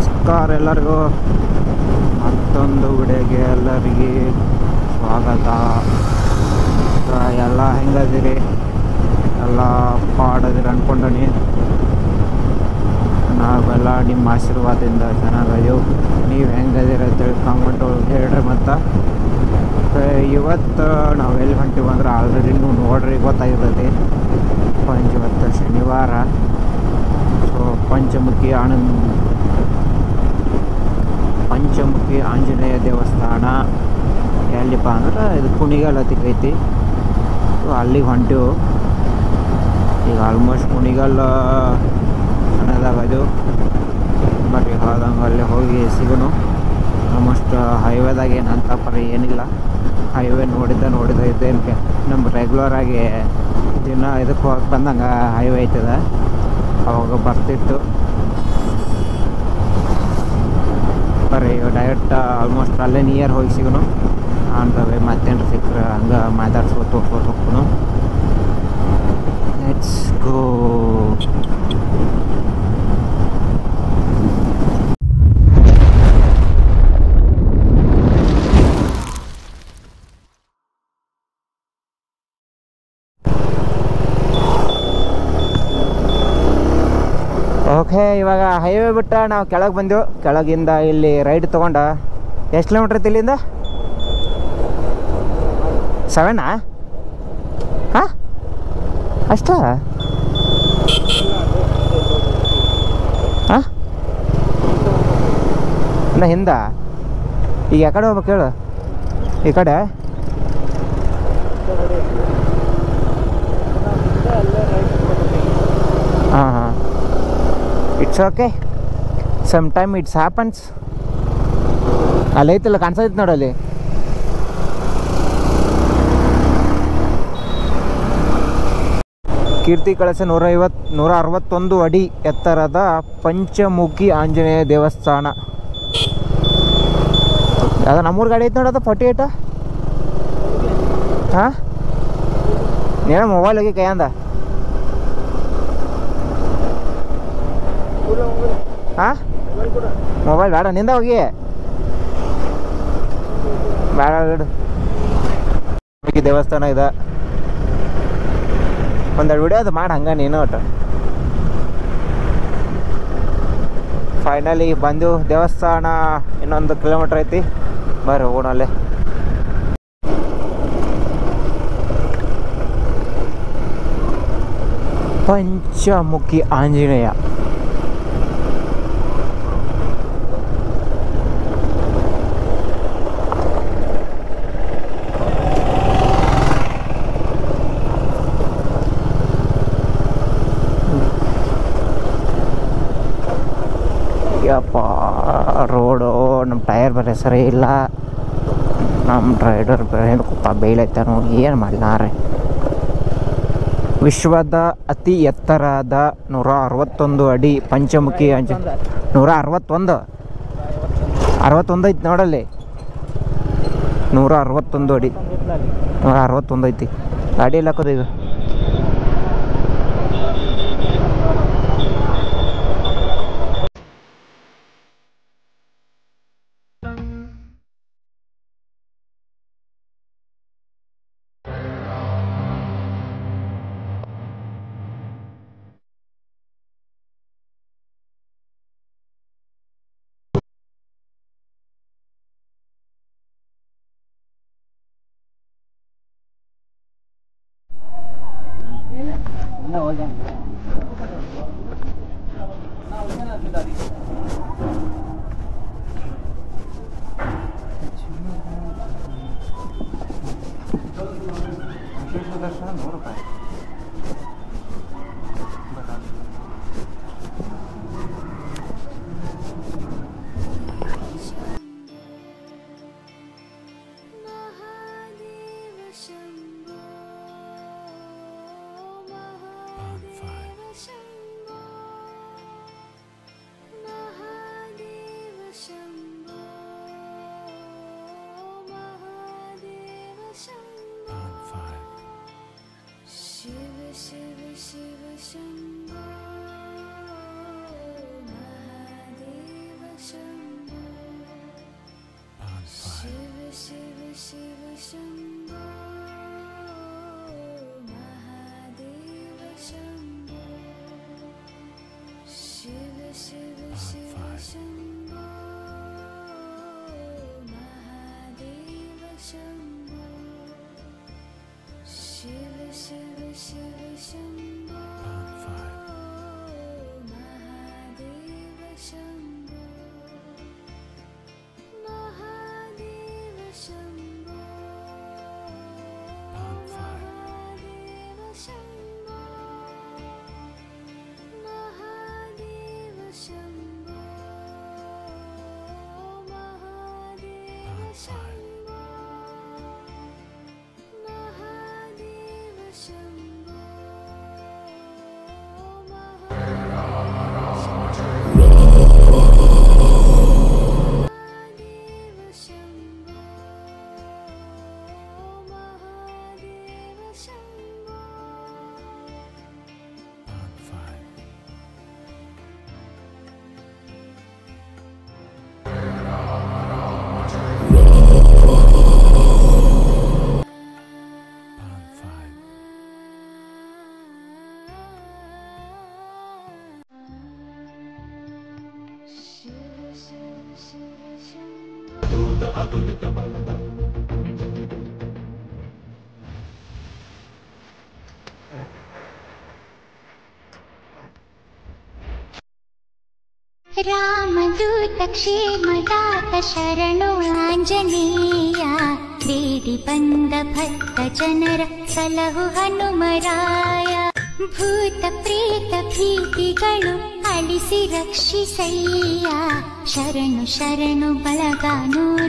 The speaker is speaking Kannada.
ನಮಸ್ಕಾರ ಎಲ್ಲರಿಗೂ. ಮತ್ತೊಂದು ವಿಡಿಯೋಗೆ ಎಲ್ಲರಿಗೆ ಸ್ವಾಗತ. ಎಲ್ಲ ಹೆಂಗದಿರಿ? ಎಲ್ಲ ಪಾಡದಿರಿ ಅಂದ್ಕೊಂಡಿ ನಾವೆಲ್ಲ ನಿಮ್ಮ ಆಶೀರ್ವಾದದಿಂದ ಚೆನ್ನಾಗದೀವು. ನೀವು ಹೆಂಗದಿರ ಅಂತೇಳಿ ಹೇಳ್ರಿ ಮತ್ತು. ಇವತ್ತು ನಾವು ಎಲ್ಲಿ ಹೊಂಟಿವಿ ಅಂದ್ರೆ ಆಲ್ರೆಡಿ ನೀವು ನೋಡ್ರಿ ಗೊತ್ತಾಗಿರ್ತೈತಿ ಪಂಚ, ಇವತ್ತು ಶನಿವಾರ. ಸೊ, ಪಂಚಮುಖಿ ಆನಂದ್ ಪಂಚಮುಖಿ ಆಂಜನೇಯ ದೇವಸ್ಥಾನ. ಎಲ್ಲಿಪ್ಪ ಅಂದ್ರೆ ಇದು ಕುಣಿಗಲ್ ಹತ್ತಿಕೈತಿ ಸೊ ಅಲ್ಲಿಗೆ ಹೊಂಟಿವು ಈಗ ಆಲ್ಮೋಸ್ಟ್ ಕುಣಿಗಲ್ ಅನ್ನೋದಾಗದು ಬರ್ರಿ, ಹೋದಂಗೆ ಅಲ್ಲಿ ಹೋಗಿ ಸಿಗೋನು. ಆಲ್ಮೋಸ್ಟ್ ಹೈವೇದಾಗ ಏನು ಅಂತ ಏನಿಲ್ಲ. ಹೈವೇ ನೋಡಿದ್ದ ನೋಡಿದ ಇದ್ದೇನು ನಮ್ಮ ರೆಗ್ಯುಲರ್ ಆಗಿ ದಿನ ಇದಕ್ಕೆ ಹೋಗಿ ಬಂದಂಗೆ ಹೈವೇ ಐತದ. ಅವಾಗ ಬರ್ತಿತ್ತು. ಬರ್ರಿ ಡೈರೆಕ್ಟ್ ಆಲ್ಮೋಸ್ಟ್ ಅಲ್ಲೇ ನಿಯರ್ ಹೋಗಿ ಸಿಗೋನು ಅಂತವೆ ಮತ್ತೇನು ಸಿಕ್ಕರೆ ಹಂಗೆ ಮಾತಾಡ್ಸ್ಕೊತ ತೋರ್ಸ್ಕೊತ ಹೋಗ್ಕೊನು ಲೆಟ್ಸ್ ಗೋ ಓಕೆ, ಇವಾಗ ಹೈವೇ ಬಿಟ್ಟ ನಾವು ಕೆಳಗೆ ಬಂದೆವು. ಕೆಳಗಿಂದ ಇಲ್ಲಿ ರೈಡ್ ತೊಗೊಂಡ. ಎಷ್ಟು ಕಿಲೋಮೀಟ್ರ್ ಐತಿ ಇಲ್ಲಿಂದ? ಸೆವೆನಾ ಹಾಂ? ಅಷ್ಟ? ಹಾಂ? ಹಿಂದ? ಈಗ ಯಾಕಡೆ ಹೋಗ್ಬೇಕು ಹೇಳು. ಈ ಕಡೆ? ಹಾಂ ಹಾಂ. It's okay some time it's happens ಅಲ್ಲೈತಲ್ಲ ಕಾಣಿಸೈತೆ ನೋಡಲ್ಲಿ ಕೀರ್ತಿ ಕಳಸ ನೂರ ಐವತ್ತು ನೂರ ಅರವತ್ತೊಂದು ಅಡಿ ಎತ್ತರದ ಪಂಚಮುಖಿ ಆಂಜನೇಯ ದೇವಸ್ಥಾನ. ಅದು ನಮ್ಮೂರ್ ಗಾಡಿ ಐತೆ ನೋಡೋದು ಫಾರ್ಟಿ ಏಟ ಹಾಂ? ಏನೋ ಮೊಬೈಲ್ ಹೋಗಿ ಕೈಯಂದ ಹಾಂ? ಮೊಬೈಲ್ ಬೇಡ, ನಿಂದ ಹೋಗಿ. ಬೇಡ, ಬಿಡು. ದೇವಸ್ಥಾನ ಇದೆ. ಒಂದೆರಡು ವಿಡಿಯೋ ಅದು ಮಾಡಿ, ಹಂಗೆ ನೀನು ಒಟ್ಟು. ಫೈನಲಿ ಬಂದು ದೇವಸ್ಥಾನ ಇನ್ನೊಂದು ಕಿಲೋಮೀಟ್ರ್ ಐತಿ. ಬರ್ರಿ, ಹೋಗೋಣ ಅಲ್ಲೇ. ಪಂಚಮುಖಿ ಆಂಜನೇಯ. ಯಪ್ಪ ರೋಡು ನಮ್ಮ ಟೈರ್ ಬೇರೆ ಸರಿ ಇಲ್ಲ. ನಮ್ಮ ಡ್ರೈವರ್ ಬೇರೆ ಕೂತ ಬೀಳೈತಾನು ಏನು ಮಾಡಲಾರೆ? ವಿಶ್ವದ ಅತಿ ಎತ್ತರದ ನೂರ ಅರವತ್ತೊಂದು ಅಡಿ ಪಂಚಮುಖಿ ಅಂಜ ನೂರ ಅರವತ್ತೊಂದು? ಅರವತ್ತೊಂದು ಐತಿ ನೋಡಲ್ಲಿ. ನೂರ ಅರವತ್ತೊಂದು ಅಡಿ. ನೂರ ಅರವತ್ತೊಂದು ಐತಿ. ಗಾಡಿ ಎಲ್ಲ 올렸네. शिव शिव शिव शम्भो। side. रामदूतक्षेमदात शरणोञ्जनेया वेदि बन्दभक्तजनर सलहु हनुमराय भूतप्रेतभीतिगणु अलिसि रक्षिसय्या शरण शरण बलगानूर